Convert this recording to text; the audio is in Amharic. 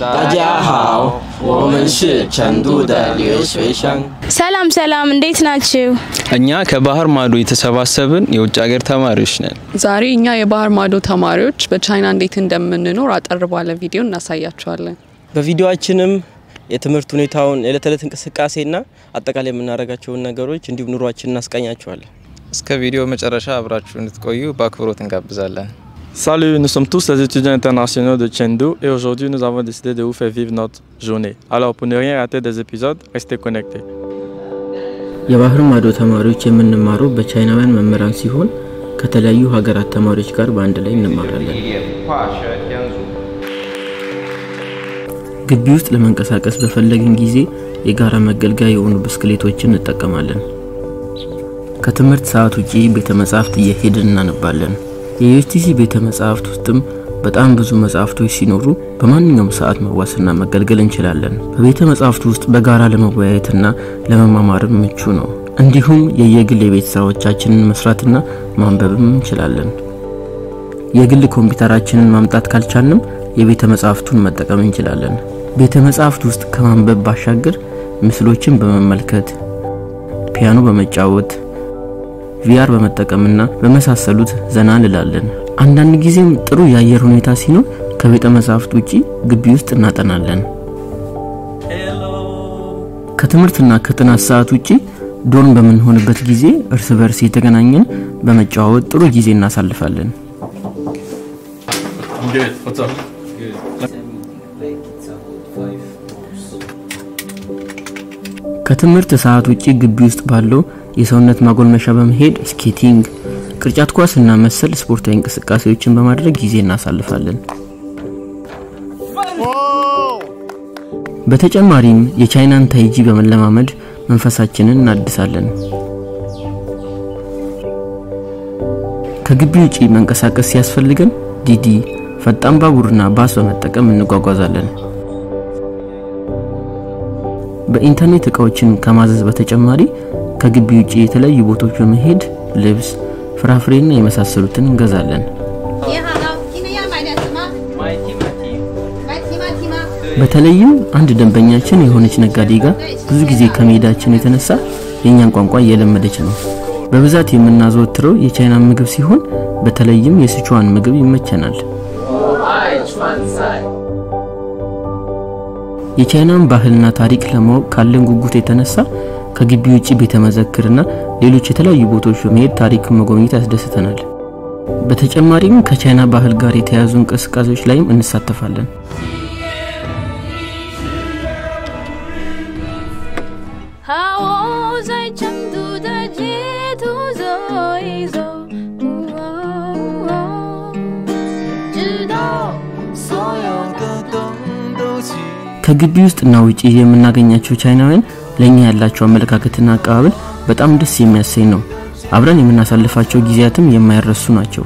大家好，我们是成都的留学生。 ሰላም ሰላም፣ እንዴት ናችሁ? እኛ ከባህር ማዶ የተሰባሰብን የውጭ ሀገር ተማሪዎች ነን። ዛሬ እኛ የባህር ማዶ ተማሪዎች በቻይና እንዴት እንደምንኖር አጠር ባለ ቪዲዮ እናሳያችኋለን። በቪዲዮአችንም የትምህርት ሁኔታውን የዕለት ተዕለት እንቅስቃሴና አጠቃላይ የምናደርጋቸውን ነገሮች እንዲሁም ኑሯችን እናስቃኛቸዋለን። እስከ ቪዲዮ መጨረሻ አብራችሁ እንድትቆዩ በአክብሮት እንጋብዛለን። Salut, nous sommes tous les étudiants internationaux de Chengdu et aujourd'hui nous avons décidé de vous faire vivre notre journée. Alors pour ne rien rater des épisodes, restez connectés. የባህር ማዶ ተማሪዎች የምንማረው በቻይናውያን መምህራን ሲሆን ከተለያዩ ሀገራት ተማሪዎች ጋር በአንድ ላይ እንማራለን። ግቢ ውስጥ ለመንቀሳቀስ በፈለግን ጊዜ የጋራ መገልገያ የሆኑ ብስክሌቶችን እንጠቀማለን። ከትምህርት ሰዓት ውጪ ቤተ መጻሕፍት እየሄድን እናነባለን። የዩኤስቲሲ ቤተ መጻሕፍት ውስጥም በጣም ብዙ መጻሕፍቶች ሲኖሩ በማንኛውም ሰዓት መዋስና መገልገል እንችላለን። በቤተ መጻሕፍት ውስጥ በጋራ ለመወያየትና ለመማማርም ምቹ ነው። እንዲሁም የየግል የቤት ስራዎቻችንን መስራትና ማንበብም እንችላለን። የግል ኮምፒውተራችንን ማምጣት ካልቻልንም የቤተ መጻሕፍቱን መጠቀም እንችላለን። ቤተ መጻሕፍት ውስጥ ከማንበብ ባሻገር ምስሎችን በመመልከት ፒያኖ በመጫወት VR በመጠቀምና በመሳሰሉት ዘና እንላለን። አንዳንድ ጊዜም ጥሩ የአየር ሁኔታ ሲኖር ከቤተ መጻሕፍት ውጪ ግቢ ውስጥ እናጠናለን። ከትምህርትና ከጥናት ሰዓት ውጪ dorm በምንሆንበት ጊዜ እርስ በርስ የተገናኘን በመጨዋወት ጥሩ ጊዜ እናሳልፋለን።? ከትምህርት ሰዓት ውጪ ግቢ ውስጥ ባለው የሰውነት ማጎልመሻ በመሄድ skating፣ ቅርጫት ኳስ እና መሰል ስፖርታዊ እንቅስቃሴዎችን በማድረግ ጊዜ እናሳልፋለን። በተጨማሪም የቻይናን ታይጂ በመለማመድ መንፈሳችንን እናድሳለን። ከግቢ ውጪ መንቀሳቀስ ሲያስፈልገን ዲዲ፣ ፈጣን ባቡርና ባስ በመጠቀም እንጓጓዛለን። በኢንተርኔት እቃዎችን ከማዘዝ በተጨማሪ ከግቢ ውጭ የተለያዩ ቦታዎች በመሄድ ልብስ፣ ፍራፍሬና የመሳሰሉትን እንገዛለን። በተለይም አንድ ደንበኛችን የሆነች ነጋዴ ጋር ብዙ ጊዜ ከመሄዳችን የተነሳ የእኛን ቋንቋ እየለመደች ነው። በብዛት የምናዘወትረው የቻይና ምግብ ሲሆን በተለይም የስቹዋን ምግብ ይመቸናል። የቻይናን ባህልና ታሪክ ለማወቅ ካለን ጉጉት የተነሳ ከግቢ ውጭ ቤተ መዘክርና ሌሎች የተለያዩ ቦታዎች በመሄድ ታሪክን መጎብኘት ያስደስተናል። በተጨማሪም ከቻይና ባህል ጋር የተያያዙ እንቅስቃሴዎች ላይም እንሳተፋለን። ከግቢ ውስጥ እና ውጪ የምናገኛቸው ቻይናውያን ለእኛ ያላቸው አመለካከትና አቀባበል በጣም ደስ የሚያሰኝ ነው። አብረን የምናሳልፋቸው ጊዜያትም የማይረሱ ናቸው።